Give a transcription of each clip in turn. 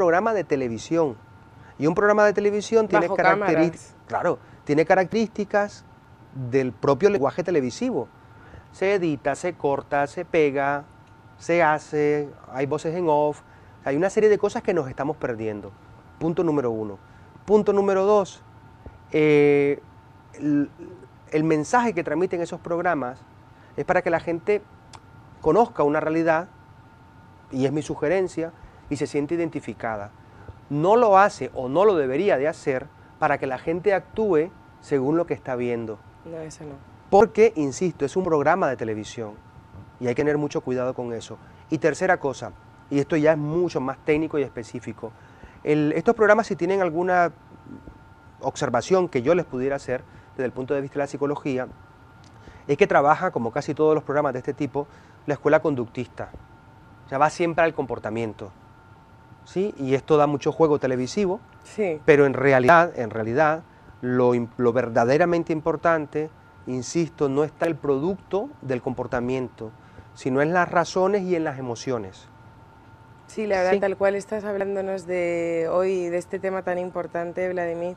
programa de televisión. Y un programa de televisión tiene características, claro, tiene características del propio lenguaje televisivo. Se edita, se corta, se pega, se hace, hay voces en off, hay una serie de cosas que nos estamos perdiendo. Punto número uno. Punto número dos, eh, el, el mensaje que transmiten esos programas es para que la gente conozca una realidad, y es mi sugerencia, y se siente identificada. No lo hace o no lo debería de hacer para que la gente actúe según lo que está viendo. No, eso no. Porque, insisto, es un programa de televisión y hay que tener mucho cuidado con eso. Y tercera cosa, y esto ya es mucho más técnico y específico, el- estos programas si tienen alguna observación que yo les pudiera hacer desde el punto de vista de la psicología, es que trabaja, como casi todos los programas de este tipo, la escuela conductista. O sea, va siempre al comportamiento. ¿Sí? Y esto da mucho juego televisivo, Sí, pero en realidad, en realidad, lo, verdaderamente importante, insisto, no está el producto del comportamiento, sino en las razones y en las emociones. sí, la verdad, Sí. tal cual estás hablándonos de hoy, de este tema tan importante, Vladimir,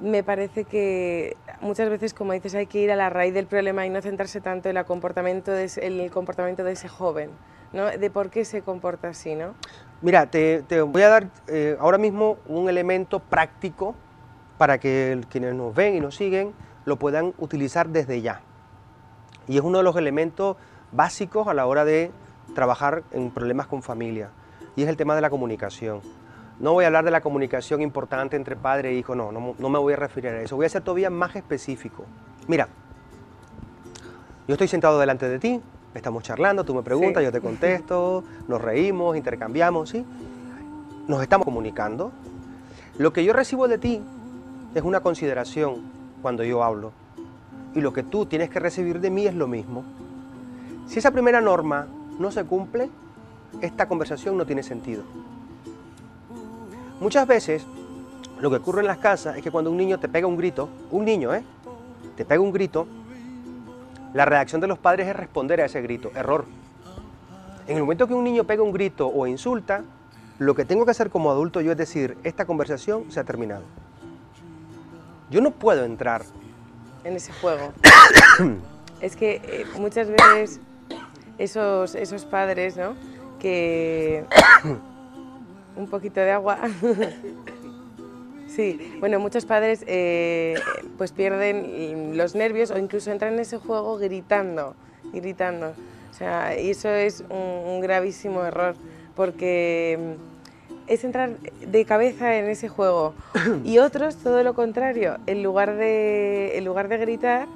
me parece que muchas veces, como dices, hay que ir a la raíz del problema y no centrarse tanto en el comportamiento de, ese- en el comportamiento de ese joven, ¿no? De por qué se comporta así, ¿no? Mira, te, voy a dar eh, ahora mismo un elemento práctico para que quienes nos ven y nos siguen lo puedan utilizar desde ya. Y es uno de los elementos básicos a la hora de trabajar en problemas con familia. Y es el tema de la comunicación. No voy a hablar de la comunicación importante entre padre e hijo, no, no, no me voy a referir a eso. Voy a ser todavía más específico. Mira, yo estoy sentado delante de ti, estamos charlando, tú me preguntas, Sí. yo te contesto, nos reímos, intercambiamos, ¿sí? Nos estamos comunicando. Lo que yo recibo de ti es una consideración cuando yo hablo. Y lo que tú tienes que recibir de mí es lo mismo. Si esa primera norma no se cumple, esta conversación no tiene sentido. Muchas veces lo que ocurre en las casas es que cuando un niño te pega un grito, un niño, ¿eh? Te pega un grito, la reacción de los padres es responder a ese grito. Error. En el momento que un niño pega un grito o insulta, lo que tengo que hacer como adulto yo es decir, esta conversación se ha terminado. Yo no puedo entrar. en ese juego. es que eh, muchas veces esos, esos padres, ¿no? Que... Un poquito de agua. sí, bueno, muchos padres eh, pues pierden los nervios o incluso entran en ese juego gritando, gritando. O sea, y eso es un, un gravísimo error porque mm, es entrar de cabeza en ese juego. Y otros, todo lo contrario, en lugar de, en lugar de gritar,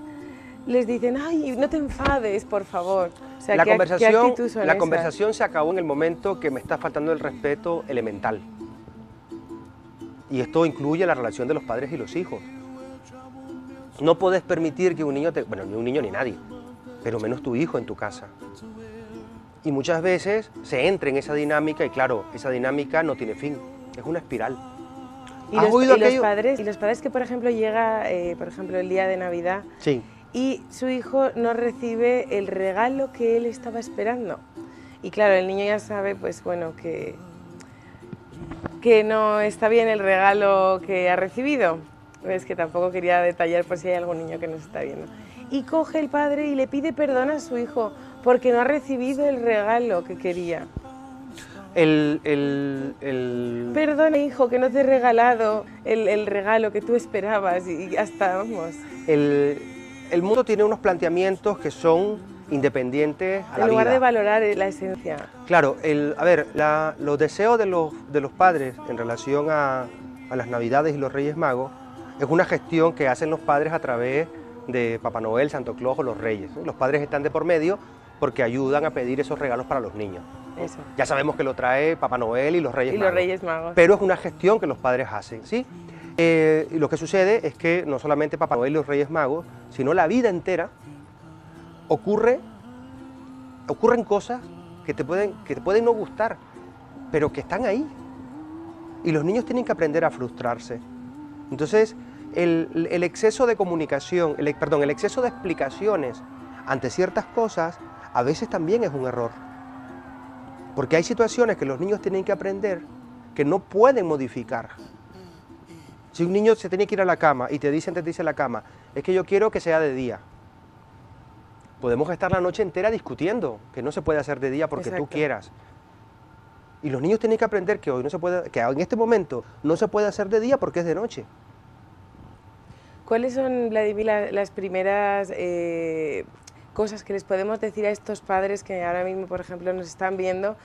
les dicen, ay, no te enfades, por favor. O sea, la, ¿qué ac- qué conversación, son la conversación se acabó en el momento que me está faltando el respeto elemental. Y esto incluye la relación de los padres y los hijos. No puedes permitir que un niño te... Bueno, ni un niño ni nadie, pero menos tu hijo en tu casa. Y muchas veces se entra en esa dinámica y claro, esa dinámica no tiene fin, es una espiral. Y ¿Has los, oído y los padres, y los padres que, por ejemplo, llega, eh, por ejemplo, el día de Navidad Sí, y su hijo no recibe el regalo que él estaba esperando. Y claro, el niño ya sabe, pues bueno, que, que no está bien el regalo que ha recibido. Es que tampoco quería detallar por si hay algún niño que nos está viendo. Y coge el padre y le pide perdón a su hijo porque no ha recibido el regalo que quería. el, el- el- Perdona, hijo, que no te he regalado el, el regalo que tú esperabas y y hasta, vamos, el- el mundo tiene unos planteamientos que son independientes a la en lugar vida. de valorar la esencia. Claro, el, a ver, la- los deseos de los, de los padres en relación a, a las Navidades y los Reyes Magos es una gestión que hacen los padres a través de Papá Noel, Santo Claus o los Reyes. Los padres están de por medio porque ayudan a pedir esos regalos para los niños. Eso. Ya sabemos que lo trae Papá Noel y los Reyes Y Magos. los Reyes Magos. Pero es una gestión que los padres hacen, ¿sí? Eh, y lo que sucede es que no solamente Papá Noel y los Reyes Magos, sino la vida entera ocurre, ocurren cosas que te pueden, que te pueden no gustar, pero que están ahí. Y los niños tienen que aprender a frustrarse. Entonces, el, el exceso de comunicación, el, perdón, el exceso de explicaciones ante ciertas cosas, a veces también es un error. Porque hay situaciones que los niños tienen que aprender que no pueden modificar. Si un niño se tiene que ir a la cama y te dice antes de irse la cama, es que yo quiero que sea de día. Podemos estar la noche entera discutiendo, que no se puede hacer de día porque tú quieras. Y los niños tienen que aprender que hoy no se puede, que en este momento no se puede hacer de día porque es de noche. ¿Cuáles son, Vladimir, la- las primeras eh, cosas que les podemos decir a estos padres que ahora mismo, por ejemplo, nos están viendo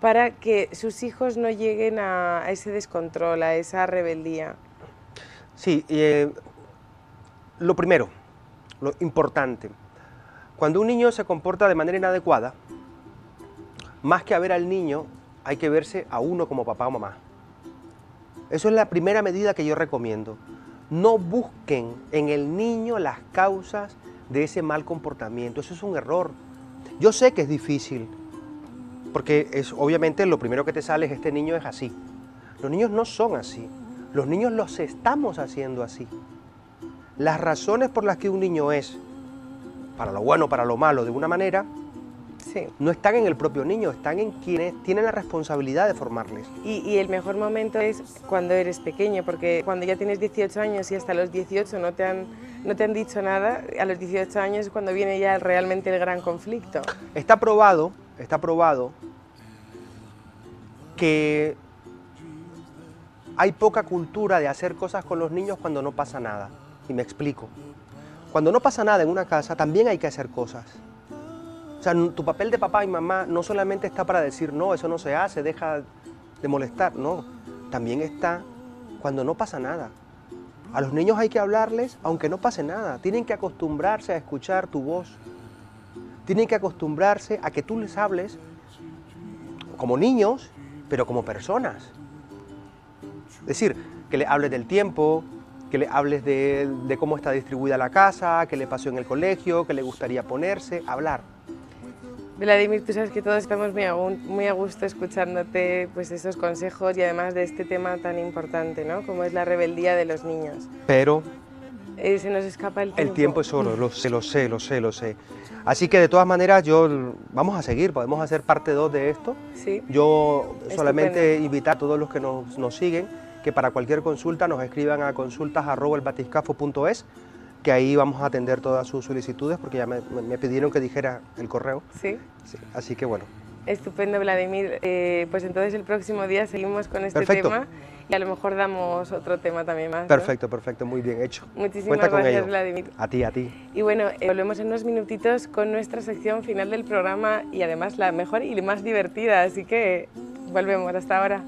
para que sus hijos no lleguen a, a ese descontrol, a esa rebeldía? Sí, eh, lo primero, lo importante, cuando un niño se comporta de manera inadecuada, más que a ver al niño, hay que verse a uno como papá o mamá. Eso es la primera medida que yo recomiendo. No busquen en el niño las causas de ese mal comportamiento. Eso es un error. Yo sé que es difícil, porque es obviamente lo primero que te sale es este niño es así. Los niños no son así. Los niños los estamos haciendo así. Las razones por las que un niño es, para lo bueno, para lo malo, de una manera, Sí. no están en el propio niño, están en quienes tienen la responsabilidad de formarles. Y, y el mejor momento es cuando eres pequeño, porque cuando ya tienes 18 años y hasta los 18 no te han, no te han dicho nada, a los 18 años es cuando viene ya realmente el gran conflicto. Está probado, está probado que hay poca cultura de hacer cosas con los niños cuando no pasa nada. Y me explico. Cuando no pasa nada en una casa, también hay que hacer cosas. O sea, tu papel de papá y mamá no solamente está para decir, no, eso no se hace, deja de molestar, no. También está cuando no pasa nada. A los niños hay que hablarles aunque no pase nada. Tienen que acostumbrarse a escuchar tu voz. Tienen que acostumbrarse a que tú les hables como niños, pero como personas. Es decir, que le hables del tiempo, que le hables de, de cómo está distribuida la casa, qué le pasó en el colegio, qué le gustaría ponerse, hablar. Vladimir, tú sabes que todos estamos muy a, gusto escuchándote pues, esos consejos y además de este tema tan importante, ¿no? Como es la rebeldía de los niños. Pero Eh, se nos escapa el tiempo. el tiempo es oro, lo sé, lo sé, lo sé, lo sé. Así que de todas maneras yo vamos a seguir, podemos hacer parte 2 de esto. Sí, Yo Estupendo. solamente invitar a todos los que nos, nos siguen que para cualquier consulta nos escriban a consultas.elbatiscafo.es, que ahí vamos a atender todas sus solicitudes, porque ya me, pidieron que dijera el correo. sí. Sí, así que bueno, Estupendo, Vladimir. Eh, pues entonces el próximo día seguimos con este Perfecto. tema y a lo mejor damos otro tema también más. ¿no? perfecto, perfecto, muy bien hecho. Muchísimas Cuenta gracias. Vladimir. A ti, a ti. Y bueno, eh, volvemos en unos minutitos con nuestra sección final del programa y además la mejor y más divertida, así que volvemos hasta ahora.